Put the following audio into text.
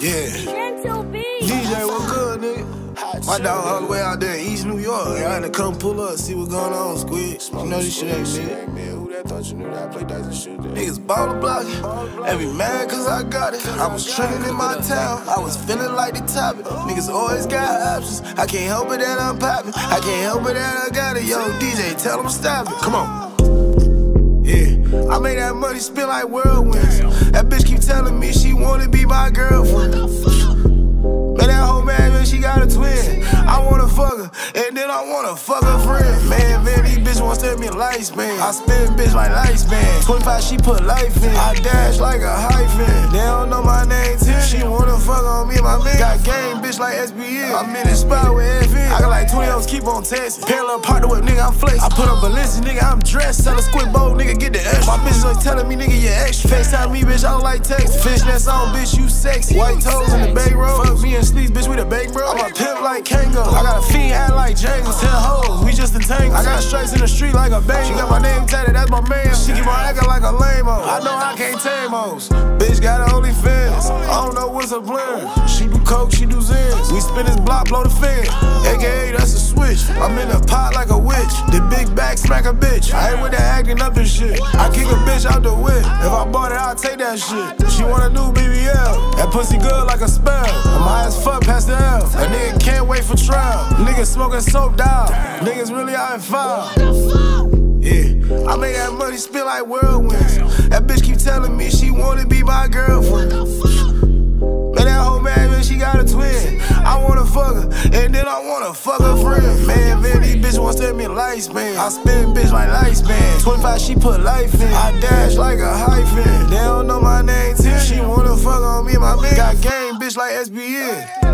Yeah. DJ, what good, nigga? My dog all the way out there in East New York. I had to come pull up, see what's going on, Squid. You know this shit ain't big. Who that thought you knew that I play dice and shoot that? Niggas baller blocking. Every man cause I got it. I was trending in my town. I was feeling like the topic. Niggas always got options. I can't help it that I'm popping. I can't help it that I got it. Yo, DJ, tell them stop it. Come on. I made that money spin like whirlwinds. That bitch keep telling me she wanna be my girlfriend. Man, that whole man, man, she got a twin. I wanna fuck her, and then I wanna fuck her friend. Man, man, these bitch wanna stare me lifespan. I spin bitch like lifespan. 25, she put life in. I dash like a hyphen. They don't know my name, Tim. She wanna fuck on me, my man. Got game, bitch, like ESPN. I'm in the spot with FN. I got like 20 O's, keep on texting. Parallel partner with nigga, I'm flexing. I put up a list, nigga, I'm dressed. Sell a squid bowl, nigga, get the extra. My bitch always telling me, nigga, you extra. FaceTime me, bitch, I don't like text. Fish that song, bitch, you sexy. White toes in the bay road. Fuck me and sleeves, bitch, we the bake bro. I'm a pimp like Kango. I got a fiend hat like Django. Ten hoes, we just entangled. I got stripes in the street like a bang. She got my name tatted, that's my man. She keep on acting like a lame I know I can't tame hoes. Bitch got OnlyFans. I don't know what's her plan. She do coke, she do zins. We spin this block, blow the fan. AKA, that's a switch. I'm in a pot like a witch. The big back smack a bitch. I ain't with that acting up and shit. I kick a bitch out the whip. If I bought it, I'll take that shit. She want a new BBL. That pussy good like a spell. I'm high as fuck past the L. A nigga can't wait for trial. Niggas smoking soap down. Niggas really out in foul. Yeah, I make that money spin like whirlwinds. That bitch telling me she wanna be my girlfriend. Man, that whole man, man, she got a twin. I wanna fuck her, and then I wanna fuck her friend. Man, man, these bitches wanna stare me lifespan. I spin bitch like lifespan. 25, she put life in. I dash like a hyphen. They don't know my name, Tim. She wanna fuck on me, my man. Got game, bitch, like ESPN.